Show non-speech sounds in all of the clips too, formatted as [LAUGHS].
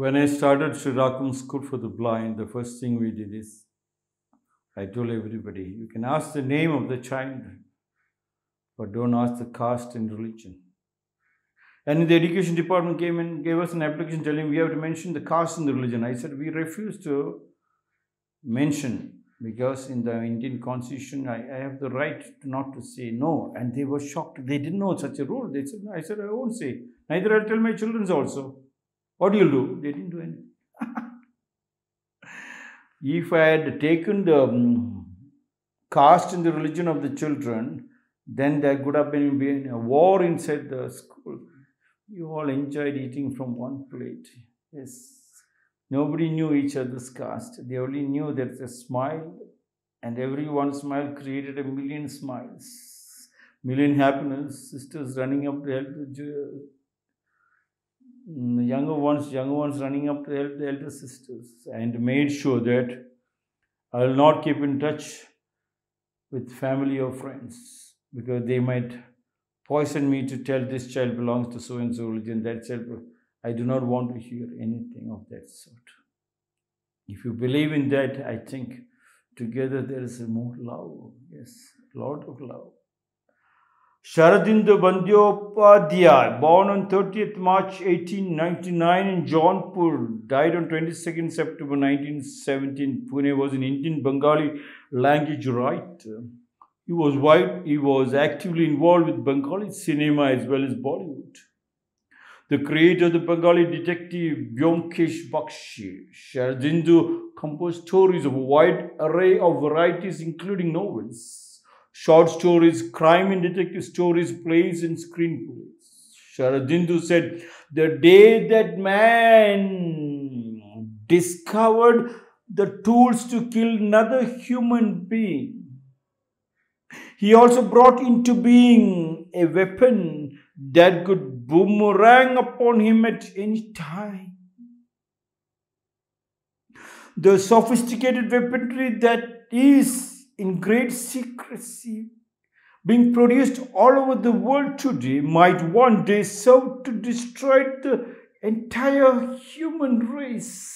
When I started Sri Rakum School for the Blind, the first thing we did is I told everybody, you can ask the name of the child, but don't ask the caste and religion. And the education department came and gave us an application telling we have to mention the caste and the religion. I said, we refuse to mention because in the Indian constitution, I, I have the right not to say no. And they were shocked. They didn't know such a rule. They said, no. I said, I won't say. Neither I'll tell my children also. What do you do? They didn't do anything. [LAUGHS] if I had taken the um, caste and the religion of the children, then there could have been, been a war inside the school. You all enjoyed eating from one plate. Yes. Nobody knew each other's caste. They only knew there's a smile, and every one smile created a million smiles, million happiness. Sisters running up to help the Mm, younger ones, younger ones running up to help the elder sisters, and made sure that I will not keep in touch with family or friends because they might poison me to tell this child belongs to so and so religion, that child. I do not want to hear anything of that sort. If you believe in that, I think together there is more love. Yes, a lot of love. Sharadindu Bandyopadhyay, born on 30th March 1899 in Jaunpur, died on 22nd September 1917. Pune was an Indian Bengali language writer. He was white, he was actively involved with Bengali cinema as well as Bollywood the creator of the Bengali detective Byomkesh Bakshi. Sharadindu composed stories of a wide array of varieties, including novels, short stories, crime and detective stories, plays, and screenplays. Sharadindu said, The day that man discovered the tools to kill another human being, he also brought into being a weapon that could boomerang upon him at any time. The sophisticated weaponry that is in great secrecy being produced all over the world today might one day serve to destroy the entire human race.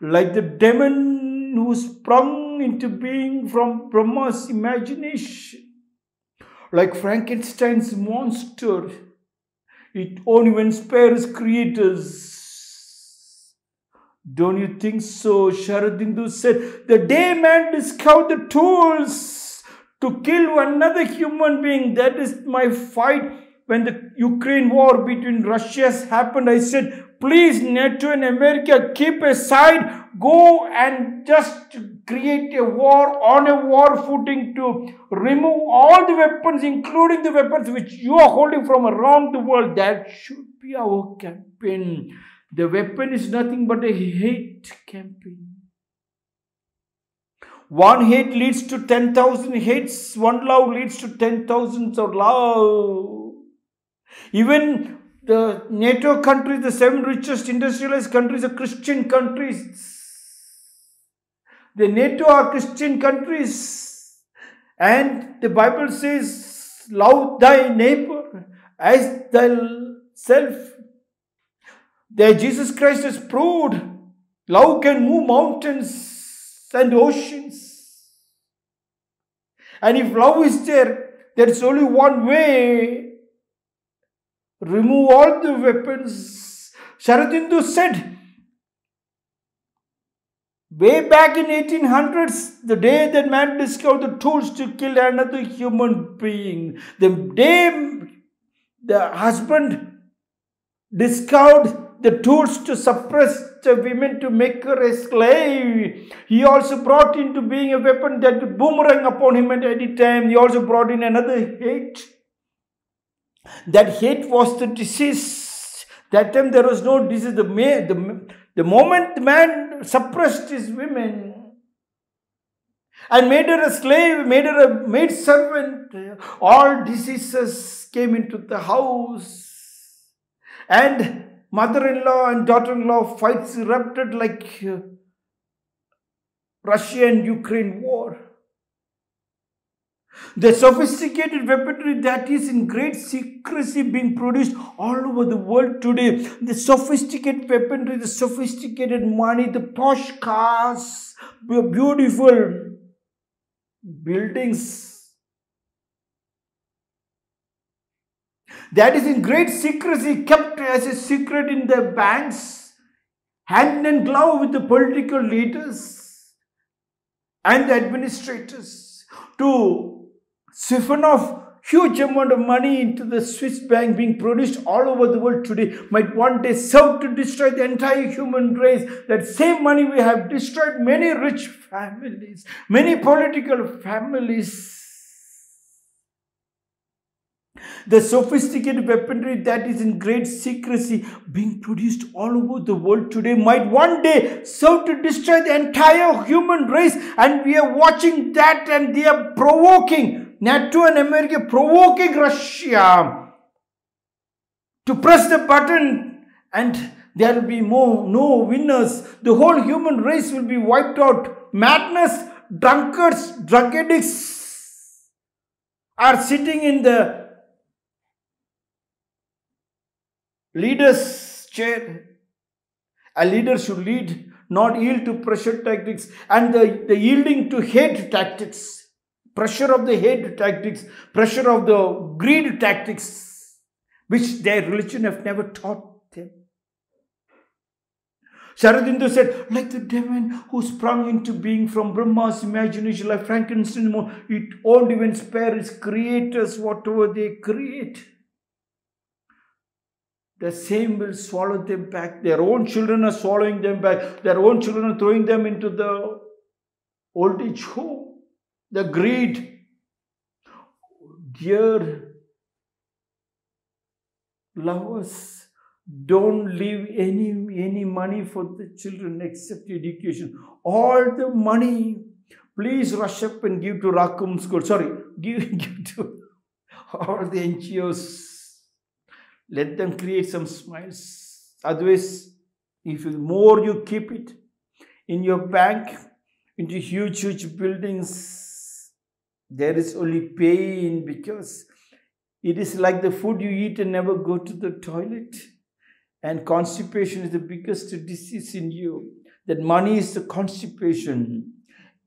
Like the demon who sprung into being from Brahma's imagination like Frankenstein's monster. It only inspires creators. Don't you think so? Sharadindu said, The day man discovered the tools to kill another human being, that is my fight. When the Ukraine war between Russia's happened, I said, please, NATO and America, keep aside, go and just create a war on a war footing to remove all the weapons, including the weapons which you are holding from around the world. That should be our campaign. The weapon is nothing but a hate campaign. One hate leads to 10,000 hates, one love leads to 10,000 of love. Even the NATO countries, the seven richest industrialized countries, are Christian countries the NATO are Christian countries. And the Bible says, Love thy neighbor as thyself. That Jesus Christ has proved love can move mountains and oceans. And if love is there, there is only one way. Remove all the weapons. Sharadindu said, Way back in 1800s, the day that man discovered the tools to kill another human being, the day the husband discovered the tools to suppress the women to make her a slave. He also brought into being a weapon that boomerang upon him at any time. He also brought in another hate. That hate was the disease. That time there was no disease. The, the, the moment the man suppressed his women and made her a slave, made her a maid servant, all diseases came into the house. And mother-in-law and daughter-in-law fights erupted like uh, Russia and Ukraine war. The sophisticated weaponry that is in great secrecy being produced all over the world today. The sophisticated weaponry, the sophisticated money, the posh cars, beautiful buildings. That is in great secrecy, kept as a secret in the banks, hand in glove with the political leaders and the administrators to siphon off huge amount of money into the Swiss bank being produced all over the world today might one day serve to destroy the entire human race. That same money we have destroyed many rich families, many political families. The sophisticated weaponry that is in great secrecy being produced all over the world today might one day serve to destroy the entire human race. And we are watching that and they are provoking NATO and America provoking Russia to press the button and there will be more, no winners. The whole human race will be wiped out. Madness, drunkards, drug addicts are sitting in the leader's chair. A leader should lead, not yield to pressure tactics and the, the yielding to hate tactics pressure of the hate tactics, pressure of the greed tactics, which their religion have never taught them. Sri Aurobindo said, like the demon who sprung into being from Brahma's imagination, like Frankenstein, it won't even spare its creators whatever they create. The same will swallow them back. Their own children are swallowing them back. Their own children are throwing them into the old age home the greed. Dear lovers, don't leave any, any money for the children except education. All the money, please rush up and give to Rakum School. Sorry, [LAUGHS] give, give to all the NGOs. Let them create some smiles. Otherwise, if the more you keep it in your bank, into huge, huge buildings, there is only pain because it is like the food you eat and never go to the toilet. And constipation is the biggest disease in you. That money is the constipation.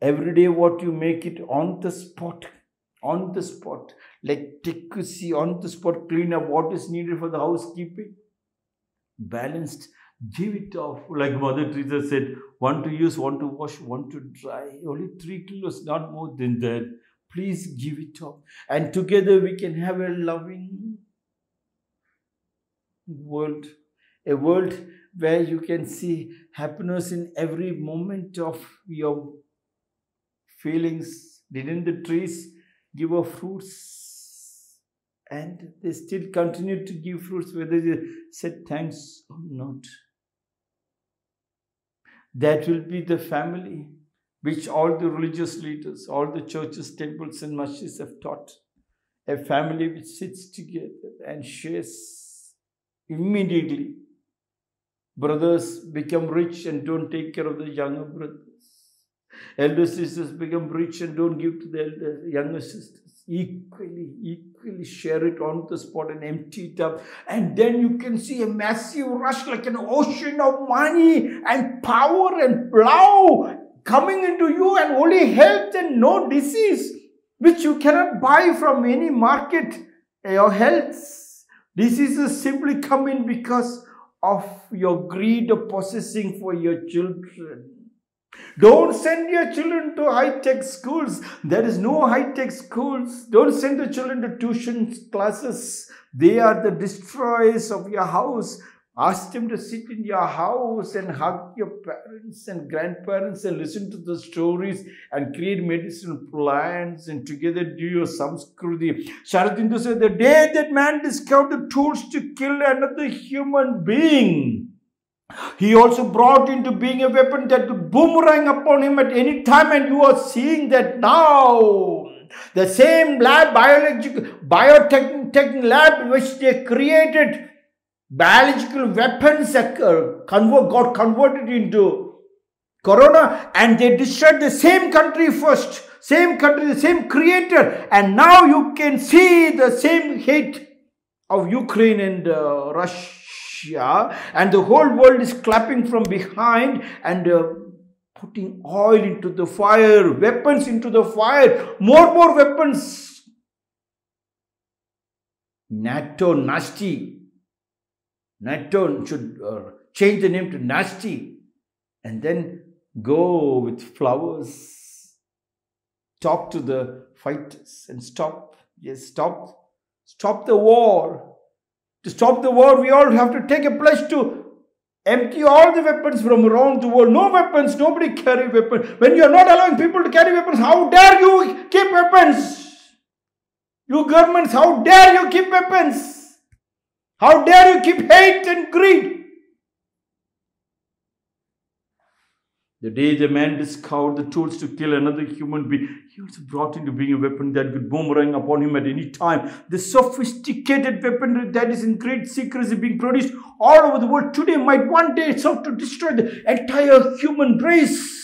Every day, what you make it on the spot, on the spot, like take see on the spot, clean up what is needed for the housekeeping. Balanced, give it off. Like Mother Teresa said, one to use, one to wash, one to dry. Only three kilos, not more than that. Please give it off. And together we can have a loving world. A world where you can see happiness in every moment of your feelings. Didn't the trees give off fruits? And they still continue to give fruits whether they said thanks or not. That will be the family which all the religious leaders, all the churches, temples, and masjids have taught. A family which sits together and shares immediately. Brothers become rich and don't take care of the younger brothers. Elder sisters become rich and don't give to the elder, younger sisters. Equally, equally share it on the spot and empty it up. And then you can see a massive rush like an ocean of money and power and plow coming into you and only health and no disease, which you cannot buy from any market. Your health diseases simply come in because of your greed of possessing for your children. Don't send your children to high tech schools. There is no high tech schools. Don't send your children to tuition classes. They are the destroyers of your house. Ask them to sit in your house and hug your parents and grandparents and listen to the stories and create medicinal plants and together do your samskruti. Sri Aurobindo said, the day that man discovered the tools to kill another human being, he also brought into being a weapon that could boomerang upon him at any time and you are seeing that now. The same lab, biological, biotech lab which they created biological weapons convert, got converted into corona and they destroyed the same country first same country, the same creator. And now you can see the same hate of Ukraine and uh, Russia, and the whole world is clapping from behind and uh, putting oil into the fire, weapons into the fire, more, more weapons. NATO nasty. NATO should uh, change the name to nasty and then go with flowers. Talk to the fighters and stop. Yes, stop Stop the war. To stop the war, we all have to take a pledge to empty all the weapons from around the world. No weapons, nobody carry weapons. When you are not allowing people to carry weapons, how dare you keep weapons? You governments, how dare you keep weapons? How dare you keep hate and greed? The day the man discovered the tools to kill another human being, he was brought into being a weapon that could boomerang upon him at any time. The sophisticated weaponry that is in great secrecy being produced all over the world today might one day serve to destroy the entire human race.